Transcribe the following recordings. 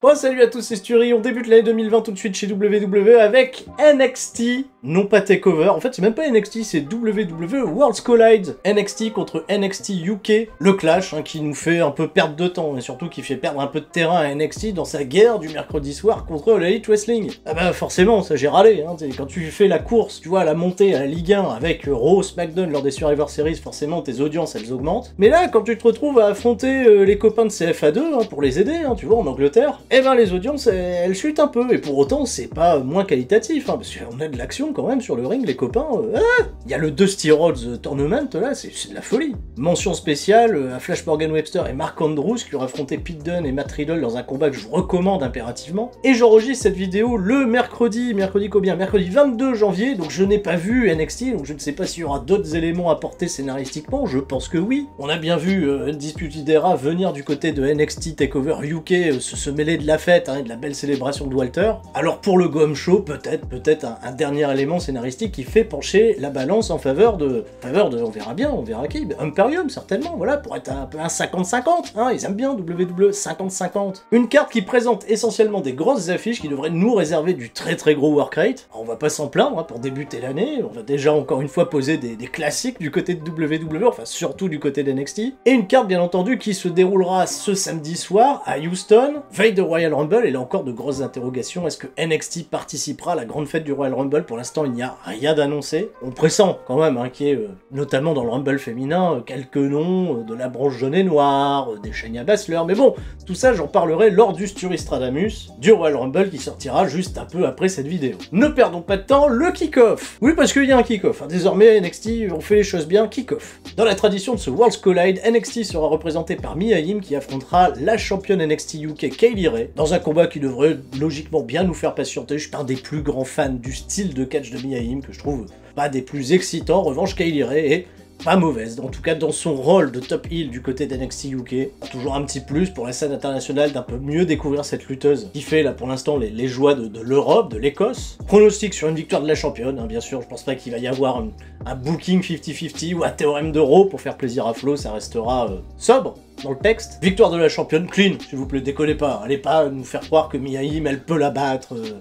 Bon salut à tous, c'est Sturi, on débute l'année 2020 tout de suite chez WWE avec NXT, non pas TakeOver, en fait c'est même pas NXT, c'est WWE Worlds Collide, NXT contre NXT UK, le clash hein, qui nous fait un peu perdre de temps et surtout qui fait perdre un peu de terrain à NXT dans sa guerre du mercredi soir contre l'Elite Wrestling. Ah bah forcément, ça j'ai râlé, hein, quand tu fais la course, tu vois, la montée à la Ligue 1 avec Raw, SmackDown lors des Survivor Series, forcément tes audiences elles augmentent, mais là quand tu te retrouves à affronter euh, les copains de CFA2 hein, pour les aider, tu vois, en Angleterre, eh ben les audiences, elles, chutent un peu, et pour autant, c'est pas moins qualitatif, hein, parce qu'on a de l'action quand même sur le ring, les copains. Euh, ah Il y a le Dusty Rhodes Tournament, là, c'est de la folie. Mention spéciale euh, à Flash Morgan Webster et Mark Andrews, qui ont affronté Pete Dunne et Matt Riddle dans un combat que je vous recommande impérativement. Et j'enregistre cette vidéo le mercredi, mercredi combien? Mercredi 22 janvier, donc je n'ai pas vu NXT, donc je ne sais pas s'il y aura d'autres éléments apportés scénaristiquement, je pense que oui. On a bien vu euh, Undisputed Era venir du côté de NXT Takeover UK, euh, se, se mêler de la fête Hein, de la belle célébration de Walter. Alors pour le Gomme Show, peut-être, peut-être un, dernier élément scénaristique qui fait pencher la balance en faveur de, faveur de, on verra bien, on verra qui, Imperium certainement, voilà, pour être un peu un 50-50, hein, ils aiment bien WWE 50-50. Une carte qui présente essentiellement des grosses affiches qui devraient nous réserver du très très gros work rate. on va pas s'en plaindre hein, pour débuter l'année, on va déjà encore une fois poser des, classiques du côté de WWE, enfin surtout du côté d'NXT. Et une carte bien entendu qui se déroulera ce samedi soir à Houston, veille Royal Rumble et là encore de grosses interrogations. Est-ce que NXT participera à la grande fête du Royal Rumble? Pour l'instant, il n'y a rien d'annoncé. On pressent quand même hein, euh, notamment dans le Rumble féminin, euh, quelques noms euh, de la branche jaune et noire, des Shania Baszler, mais bon, tout ça j'en parlerai lors du Sturistradamus, du Royal Rumble qui sortira juste un peu après cette vidéo. Ne perdons pas de temps, le kick-off Oui, parce qu'il y a un kick-off. Hein. Désormais, NXT, on fait les choses bien, kick-off. Dans la tradition de ce World's Collide, NXT sera représenté par Mia Yim qui affrontera la championne NXT UK Kaylee Ray dans un combat qui devrait logiquement bien nous faire patienter. Je suis un des plus grands fans du style de catch de Miaim, que je trouve pas des plus excitants. Revanche, Kaylee Ray pas mauvaise, en tout cas dans son rôle de top heel du côté d'NXT UK. Toujours un petit plus pour la scène internationale d'un peu mieux découvrir cette lutteuse qui fait là pour l'instant les, joies de, l'Europe, de l'Écosse. Pronostic sur une victoire de la championne, hein, bien sûr, je pense pas qu'il va y avoir un, booking 50-50 ou un théorème d'euro pour faire plaisir à Flo, ça restera euh, sobre dans le texte. Victoire de la championne, clean, s'il vous plaît, décollez pas. Allez pas nous faire croire que Miaim, elle peut la battre euh,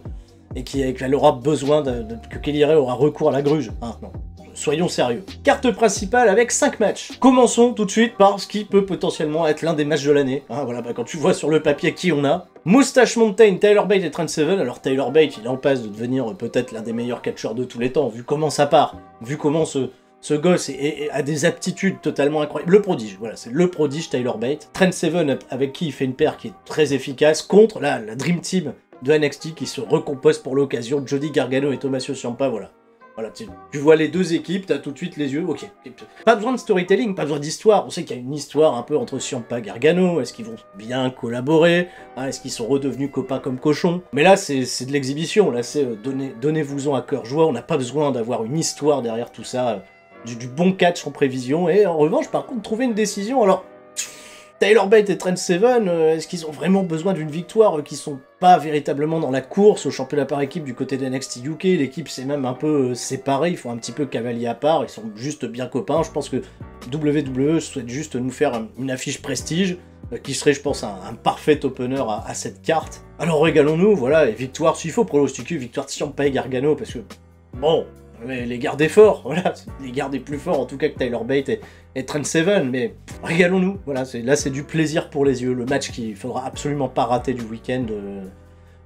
et qu'elle aura besoin que Kelly Ray aura recours à la gruge. Hein, non. Soyons sérieux. Carte principale avec 5 matchs. Commençons tout de suite par ce qui peut potentiellement être l'un des matchs de l'année. Hein, voilà, bah, quand tu vois sur le papier qui on a. Moustache Mountain, Tyler Bate et Trent Seven. Alors Tyler Bate, il en passe de devenir peut-être l'un des meilleurs catcheurs de tous les temps, vu comment ça part, vu comment ce, gosse a des aptitudes totalement incroyables. Le prodige, voilà, c'est le prodige Tyler Bate. Trent Seven, avec qui il fait une paire qui est très efficace, contre la, la Dream Team de NXT qui se recompose pour l'occasion. Jody Gargano et Tommaso Ciampa, voilà. Voilà, tu, vois les deux équipes, t'as tout de suite les yeux, ok. Pas besoin de storytelling, pas besoin d'histoire. On sait qu'il y a une histoire un peu entre Ciampa et Gargano. Est-ce qu'ils vont bien collaborer? Hein, Est-ce qu'ils sont redevenus copains comme cochons? Mais là, c'est de l'exhibition. Là, c'est euh, donnez-vous-en à cœur joie. On n'a pas besoin d'avoir une histoire derrière tout ça. Du, du, bon catch en prévision. Et en revanche, par contre, trouver une décision. Alors, Taylor Bate et Trent Seven, euh, est-ce qu'ils ont vraiment besoin d'une victoire euh, qui sont pas véritablement dans la course au championnat par équipe du côté d'NXT UK L'équipe s'est même un peu euh, séparée, ils font un petit peu cavalier à part, ils sont juste bien copains. Je pense que WWE souhaite juste nous faire une affiche prestige qui serait, je pense, un, parfait opener à, cette carte. Alors régalons-nous, voilà, et victoire, s'il faut pronostiquer, victoire de Ciampa et Gargano, parce que, bon, les garder forts, voilà, les garder plus forts en tout cas que Tyler Bate et, et Trent Seven, mais régalons-nous, voilà, là c'est du plaisir pour les yeux, le match qu'il faudra absolument pas rater du week-end. Euh,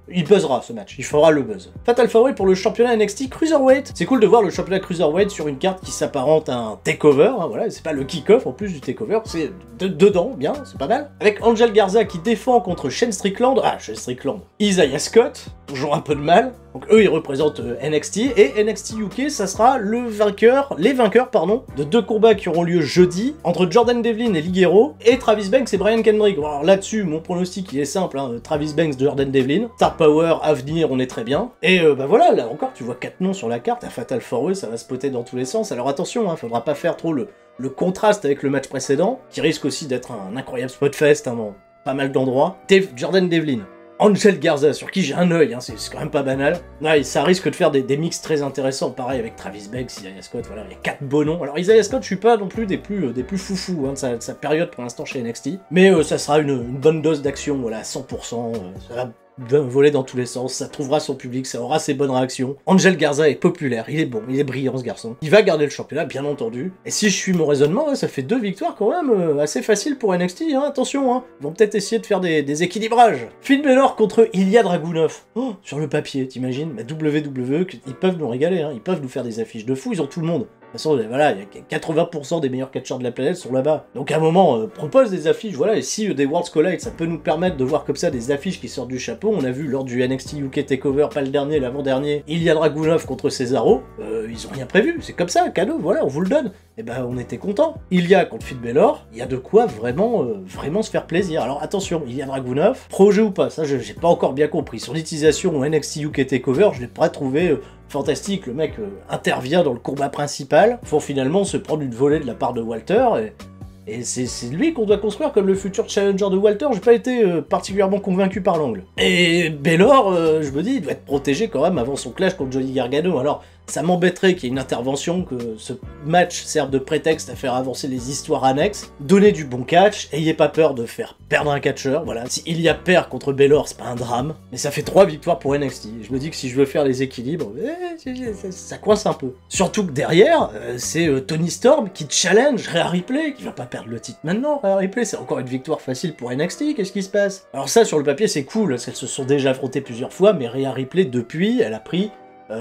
il buzzera ce match, il fera le buzz. Fatal Four pour le championnat NXT Cruiserweight. C'est cool de voir le championnat Cruiserweight sur une carte qui s'apparente à un takeover, hein, voilà, c'est pas le kick-off en plus du takeover, c'est dedans, bien, c'est pas mal. Avec Angel Garza qui défend contre Shane Strickland, ah, Shane Strickland, Isaiah Scott, toujours un peu de mal, donc eux, ils représentent euh, NXT, et NXT UK, ça sera le vainqueur, les vainqueurs, pardon, de deux combats qui auront lieu jeudi, entre Jordan Devlin et Ligero, et Travis Banks et Brian Kendrick. alors là-dessus, mon pronostic, il est simple, hein, Travis Banks, Jordan Devlin, Power, Avenir, on est très bien. Et euh, bah voilà, là encore, tu vois quatre noms sur la carte, à Fatal Four ça va spotter dans tous les sens, alors attention, hein, faudra pas faire trop le, le contraste avec le match précédent, qui risque aussi d'être un incroyable spot fest hein, dans pas mal d'endroits. Jordan Devlin, Angel Garza, sur qui j'ai un œil, hein, c'est quand même pas banal. Ça risque de faire des, des mix très intéressants, pareil avec Travis Beggs, Isaiah Scott, voilà, il y a quatre beaux noms. Alors Isaiah Scott, je suis pas non plus des plus, euh, des plus foufous hein, de, sa, de sa période pour l'instant chez NXT, mais euh, ça sera une, bonne dose d'action, voilà, à 100%, euh, ça va voler dans tous les sens, ça trouvera son public, ça aura ses bonnes réactions. Angel Garza est populaire, il est bon, il est brillant ce garçon. Il va garder le championnat, bien entendu. Et si je suis mon raisonnement, ça fait deux victoires quand même euh, assez faciles pour NXT, hein, attention, hein. Ils vont peut-être essayer de faire des, équilibrages. Finn Balor contre Ilya Dragunov. Oh, sur le papier, t'imagines? WWE, ils peuvent nous régaler, hein. ils peuvent nous faire des affiches de fou, ils ont tout le monde. De toute façon, voilà, y a 80% des meilleurs catcheurs de la planète sont là-bas. Donc à un moment, euh, propose des affiches, voilà, et si euh, des Worlds Collide, ça peut nous permettre de voir comme ça des affiches qui sortent du chapeau. On a vu lors du NXT UK Takeover, pas le dernier, l'avant-dernier, il y a Dragunov contre Cesaro. Euh, ils ont rien prévu, c'est comme ça, cadeau, voilà, on vous le donne. Et ben on était content. Il y a contre Fit Baylor, il y a de quoi vraiment, euh, vraiment se faire plaisir. Alors attention, il y a Dragunov, projet ou pas, ça j'ai pas encore bien compris. Son utilisation au NXT UK Takeover, je l'ai pas trouvé euh, fantastique. Le mec euh, intervient dans le combat principal pour finalement se prendre une volée de la part de Walter. Et, et c'est lui qu'on doit construire comme le futur challenger de Walter. J'ai pas été euh, particulièrement convaincu par l'angle. Et Baylor, euh, je me dis, il doit être protégé quand même avant son clash contre Johnny Gargano. Alors, ça m'embêterait qu'il y ait une intervention, que ce match serve de prétexte à faire avancer les histoires annexes. Donnez du bon catch, ayez pas peur de faire perdre un catcheur. Voilà, si il y a perd contre Baylor, c'est pas un drame. Mais ça fait trois victoires pour NXT. Je me dis que si je veux faire les équilibres, eh, ça, coince un peu. Surtout que derrière, euh, c'est euh, Tony Storm qui challenge Rhea Ripley, qui va pas perdre le titre maintenant. Rhea Ripley, c'est encore une victoire facile pour NXT. Qu'est-ce qui se passe? Alors ça, sur le papier, c'est cool, parce qu'elles se sont déjà affrontées plusieurs fois, mais Rhea Ripley, depuis, elle a pris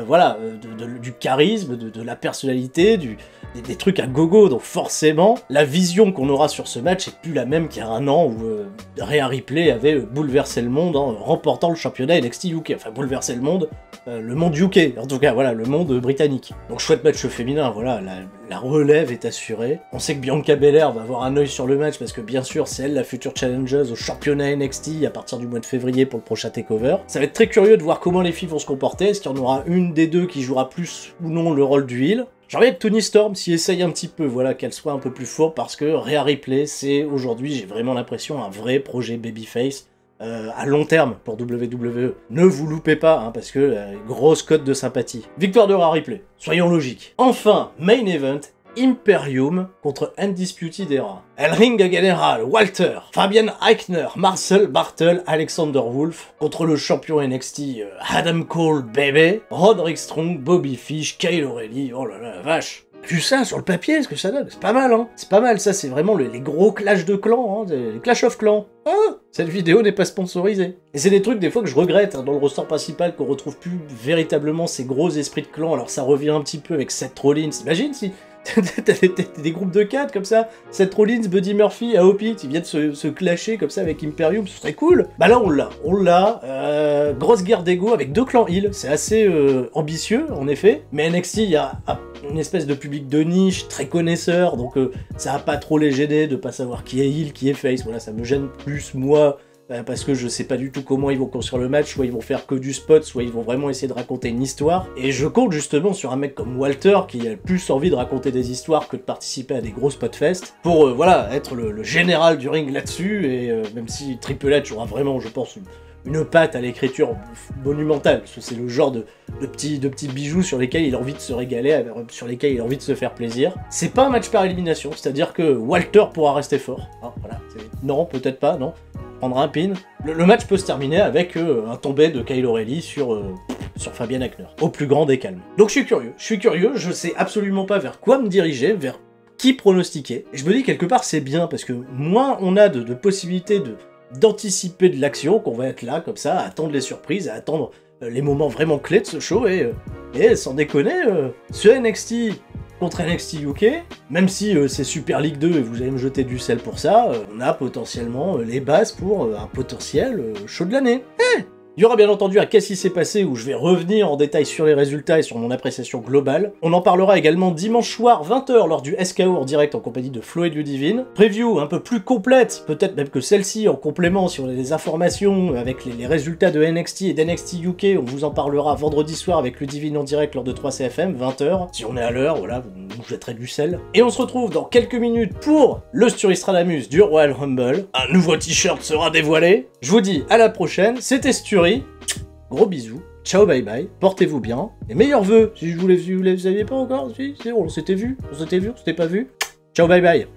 voilà, euh, de- de- du charisme, de la personnalité, du, des, trucs à gogo. Donc forcément, la vision qu'on aura sur ce match est plus la même qu'il y a un an où euh, Rhea Ripley avait euh, bouleversé le monde en remportant le championnat NXT UK. Enfin, bouleversé le monde, euh, le monde UK, en tout cas, voilà, le monde britannique. Donc chouette match féminin, voilà, la, relève est assurée. On sait que Bianca Belair va avoir un œil sur le match parce que bien sûr, c'est elle la future challengeuse au championnat NXT à partir du mois de février pour le prochain takeover. Ça va être très curieux de voir comment les filles vont se comporter. Est-ce qu'il y en aura une des deux qui jouera plus ou non le rôle du J'ai envie que Tony Storm s'y essaye un petit peu, voilà, qu'elle soit un peu plus forte parce que Rhea Ripley, c'est aujourd'hui, j'ai vraiment l'impression, un vrai projet babyface. euh, à long terme pour WWE. Ne vous loupez pas, hein, parce que euh, grosse cote de sympathie. Victoire de Rhea Ripley, soyons logiques. Enfin, main event, Imperium contre Undisputed Era. El Ring General, Walter, Fabian Eichner, Marcel Bartel, Alexander Wolf contre le champion NXT euh, Adam Cole, baby, Roderick Strong, Bobby Fish, Kyle O'Reilly, oh là là, vache. Vu ça sur le papier, ce que ça donne, c'est pas mal, hein. C'est pas mal, ça, c'est vraiment le- les gros clashs de clans, hein, les clash of clans. Ah, cette vidéo n'est pas sponsorisée. Et c'est des trucs des fois que je regrette hein, dans le roster principal qu'on retrouve plus véritablement ces gros esprits de clan. Alors ça revient un petit peu avec Seth Rollins. Imagine si t'as des, des groupes de 4 comme ça, Seth Rollins, Buddy Murphy, AOP, qui viennent se, se clasher comme ça avec Imperium, ce serait cool. Bah là on l'a, on l'a. Euh, grosse guerre d'ego avec deux clans heal, c'est assez euh, ambitieux en effet. Mais NXT, il y a une espèce de public de niche, très connaisseur, donc euh, ça va pas trop les gêner de pas savoir qui est heal, qui est face. Voilà, ça me gêne plus moi parce que je sais pas du tout comment ils vont construire le match, soit ils vont faire que du spot, soit ils vont vraiment essayer de raconter une histoire. Et je compte justement sur un mec comme Walter qui a plus envie de raconter des histoires que de participer à des gros spotfest, pour euh, voilà être le, général du ring là-dessus, et euh, même si Triple H aura vraiment, je pense, une, patte à l'écriture monumentale, parce que c'est le genre de, petits, bijoux sur lesquels il a envie de se régaler, euh, sur lesquels il a envie de se faire plaisir. C'est pas un match par élimination, c'est-à-dire que Walter pourra rester fort. c'est- non, peut-être pas, non prendra un pin. Le, match peut se terminer avec euh, un tombé de Kyle O'Reilly sur, euh, sur Fabien Ackner, au plus grand des calmes. Donc je suis curieux, je suis curieux, je sais absolument pas vers quoi me diriger, vers qui pronostiquer. Je me dis quelque part c'est bien, parce que moins on a de, possibilités d'anticiper de l'action, qu'on va être là comme ça, à attendre les surprises, à attendre euh, les moments vraiment clés de ce show, et, euh, et sans déconner, ce NXT contre NXT UK, même si euh, c'est Super League 2 et vous allez me jeter du sel pour ça, euh, on a potentiellement euh, les bases pour un potentiel show de l'année. Eh Il y aura bien entendu un qu'est-ce qui s'est passé où je vais revenir en détail sur les résultats et sur mon appréciation globale. On en parlera également dimanche soir 20h lors du SKO en direct en compagnie de Flo et Ludivine. Preview un peu plus complète, peut-être même que celle-ci en complément si on a des informations avec les, résultats de NXT et d'NXT UK. On vous en parlera vendredi soir avec Ludivine en direct lors de 3CFM 20h. Si on est à l'heure, voilà, vous nous jetterez du sel. Et on se retrouve dans quelques minutes pour le Sturistradamus du Royal Rumble. Un nouveau t-shirt sera dévoilé. Je vous dis à la prochaine, c'était Gros bisous. Ciao, bye bye. Portez-vous bien. Et meilleurs vœux. Si je vous les, vous les aviez pas encore, si, c'est bon, on s'était vu. On s'était vu, on s'était pas vu. Ciao, bye bye.